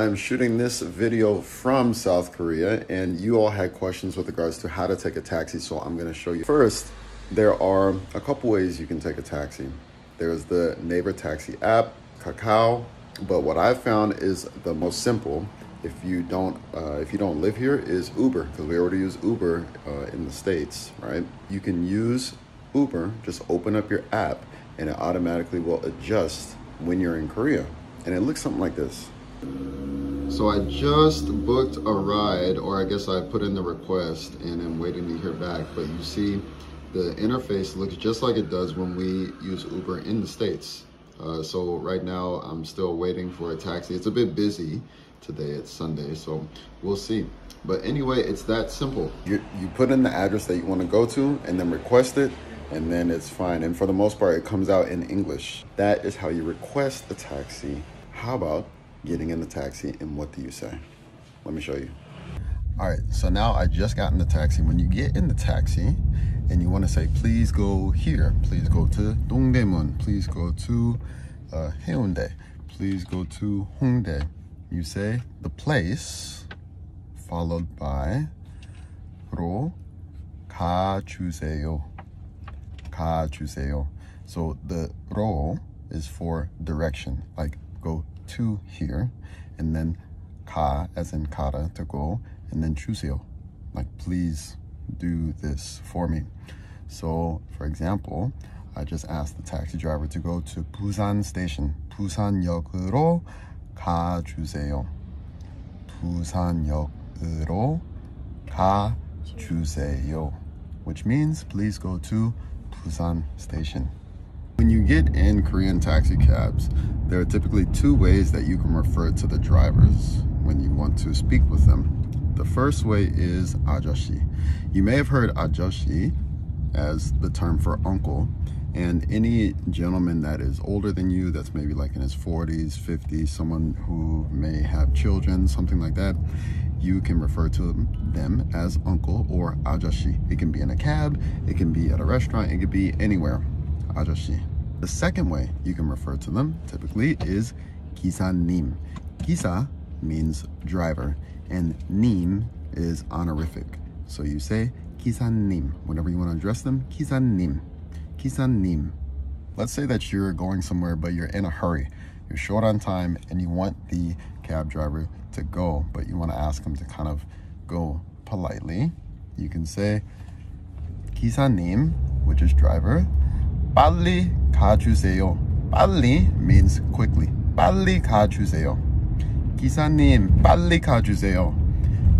I'm shooting this video from South Korea and you all had questions with regards to how to take a taxi, so I'm gonna show you. First, there are a couple ways you can take a taxi. There's the Neighbor Taxi app, Kakao, but what I've found is the most simple if you don't uh, if you don't live here is Uber because we already use Uber uh, in the states, right? You can use Uber, just open up your app and it automatically will adjust when you're in Korea. And it looks something like this. So I just booked a ride, or I guess I put in the request and I'm waiting to hear back. But you see, the interface looks just like it does when we use Uber in the States. Uh, so right now I'm still waiting for a taxi. It's a bit busy today. It's Sunday, so we'll see. But anyway, it's that simple. You, you put in the address that you want to go to and then request it and then it's fine. And for the most part, it comes out in English. That is how you request a taxi. How about getting in the taxi and what do you say? Let me show you. All right, so now I just got in the taxi. When you get in the taxi and you want to say, please go here, please go to Dongdaemun, please go to uh, Haeundae, please go to Hongdae. You say the place followed by 로 가주세요. 가주세요. So the 로 is for direction, like go to here, and then ka as in kara to go, and then 주세요, like please do this for me. So for example, I just asked the taxi driver to go to Busan station, 부산역으로 가주세요. 부산역으로 가주세요, which means please go to Busan station. When you get in Korean taxi cabs, there are typically two ways that you can refer to the drivers when you want to speak with them. The first way is ajoshi. You may have heard ajoshi as the term for uncle, and any gentleman that is older than you, that's maybe like in his 40s, 50s, someone who may have children, something like that, you can refer to them as uncle or ajoshi. It can be in a cab, it can be at a restaurant, it could be anywhere, ajoshi. The second way you can refer to them typically is kisanim. Kisa means driver and nim is honorific. So you say kisanim. Whenever you want to address them, kisan nim. Let's say that you're going somewhere but you're in a hurry. You're short on time and you want the cab driver to go, but you want to ask him to kind of go politely. You can say kisanim, which is driver. Pali 가주세요. 빨리 means quickly. 빨리 가주세요. 기사님, 빨리 가주세요.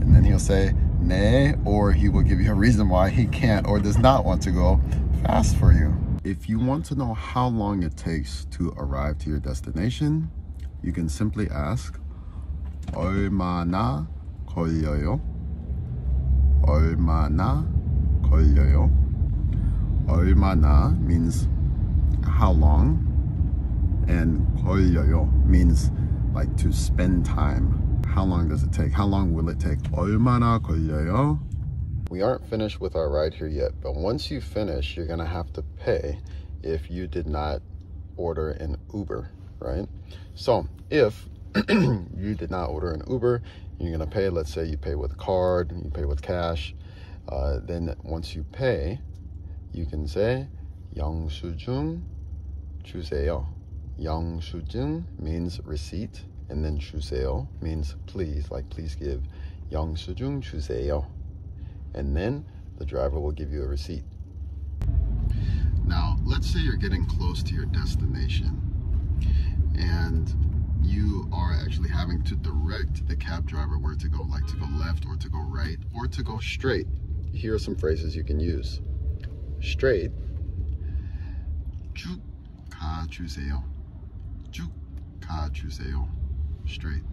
And then he'll say 네, or he will give you a reason why he can't or does not want to go fast for you. If you want to know how long it takes to arrive to your destination, you can simply ask 얼마나 걸려요? 얼마나 걸려요? 얼마나 means how long and 걸려요 means like to spend time. How long does it take? How long will it take? 얼마나 걸려요? We aren't finished with our ride here yet, but once you finish, you're gonna have to pay if you did not order an Uber, right? So if you did not order an Uber, you're gonna pay, let's say you pay with card, you pay with cash, uh, then once you pay, you can say 영수증 주세요. 영수증 means receipt, and then 주세요 means please, like please give. 영수증 주세요. And then the driver will give you a receipt. Now, let's say you're getting close to your destination and you are actually having to direct the cab driver where to go, like to go left or to go right or to go straight. Here are some phrases you can use. Straight. 쭉 가주세요. 쭉 가주세요. Straight.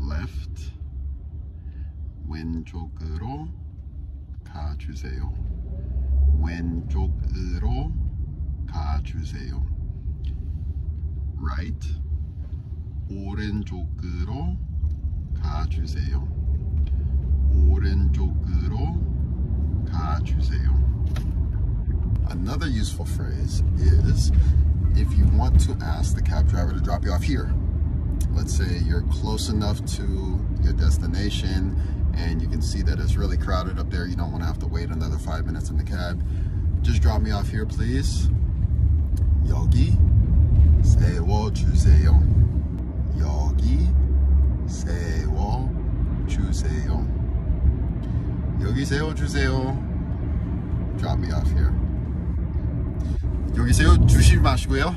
Left. 왼쪽으로 가주세요. 왼쪽으로 가주세요. Right. 오른쪽으로 가주세요. 오른쪽으로 가주세요. Another useful phrase is if you want to ask the cab driver to drop you off here. Let's say you're close enough to your destination and you can see that it's really crowded up there. You don't want to have to wait another five minutes in the cab. Just drop me off here, please. Yogi, say wo chuseyo. Yogi, say wo chuseyo. Yogi, say. Drop me off here. 여기 세워주시 마시고요.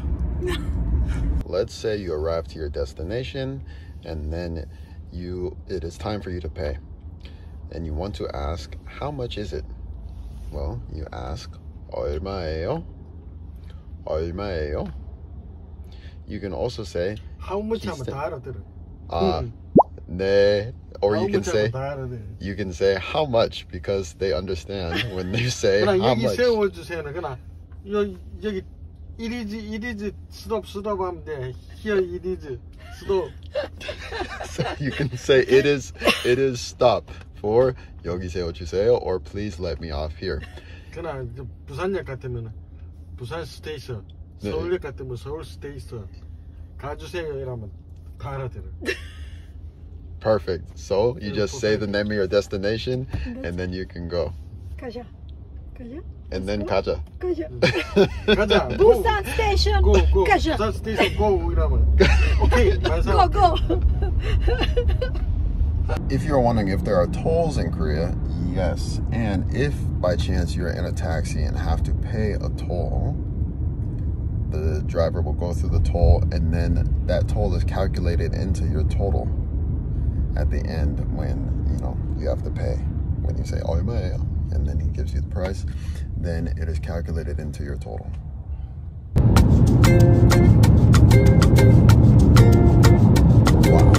Let's say you arrive to your destination and then you it is time for you to pay. And you want to ask, how much is it? Well, you ask, 얼마예요? 얼마예요? You can also say, How much 하면 진짜. 다 알아들어. 아, 네. Or How you can much say, 하면 다 알아들어. you can say how much because they understand when you say 그냥 how 여기 much. 세워주세요는 그냥 여기 여기 it is it is stop stop 하면 돼. Here it is stop. So you can say it is it is stop for 여기 세워주세요 or please let me off here. 그냥 이제 부산역 같으면은 부산 스테이션, 네. 서울역 같으면 서울 스테이션 가주세요 이러면 다 알아들어. Perfect. So you Yeah, just say the perfect. name of your destination and then you can go. 가자. And then Kaja. Kaja. Kaja. Busan station. Go, go. Kaja. Busan station, go. okay. Go, go. if you're wondering if there are tolls in Korea, yes. And if by chance you're in a taxi and have to pay a toll, the driver will go through the toll and then that toll is calculated into your total at the end when you know you have to pay when you say oh my and then he gives you the price, then it is calculated into your total. Wow.